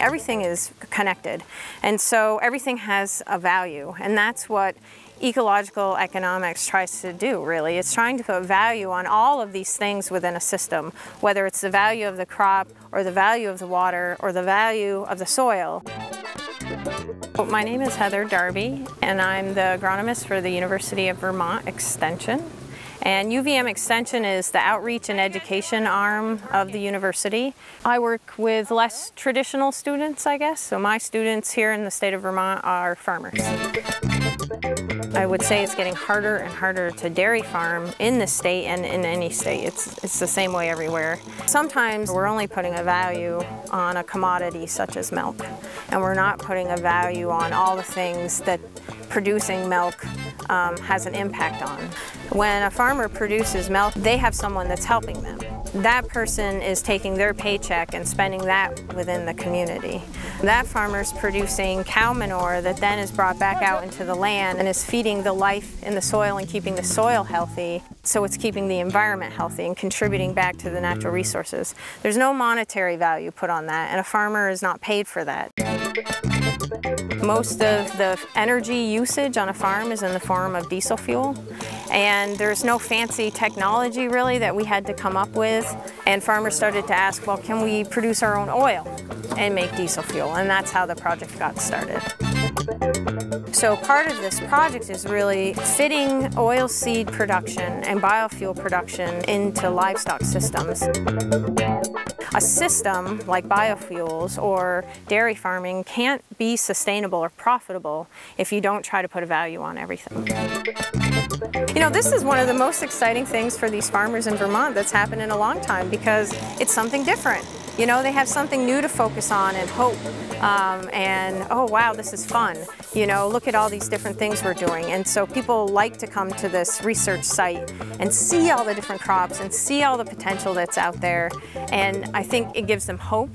Everything is connected. And so everything has a value. And that's what ecological economics tries to do, really. It's trying to put value on all of these things within a system, whether it's the value of the crop or the value of the water or the value of the soil. My name is Heather Darby and I'm the agronomist for the University of Vermont Extension. And UVM Extension is the outreach and education arm of the university. I work with less traditional students, I guess. So my students here in the state of Vermont are farmers. I would say it's getting harder and harder to dairy farm in the state and in any state. It's, it's the same way everywhere. Sometimes we're only putting a value on a commodity such as milk, and we're not putting a value on all the things that producing milk um, has an impact on. When a farmer produces milk, they have someone that's helping them. That person is taking their paycheck and spending that within the community. That farmer's producing cow manure that then is brought back out into the land and is feeding the life in the soil and keeping the soil healthy. So it's keeping the environment healthy and contributing back to the natural resources. There's no monetary value put on that and a farmer is not paid for that. Most of the energy usage on a farm is in the form of diesel fuel and there's no fancy technology really that we had to come up with and farmers started to ask well can we produce our own oil and make diesel fuel and that's how the project got started. So part of this project is really fitting oil seed production and biofuel production into livestock systems. A system like biofuels or dairy farming can't be sustainable or profitable if you don't try to put a value on everything. You know, this is one of the most exciting things for these farmers in Vermont that's happened in a long time because it's something different. You know, they have something new to focus on and hope. Um, and, oh, wow, this is fun. You know, look at all these different things we're doing. And so people like to come to this research site and see all the different crops and see all the potential that's out there. And I think it gives them hope.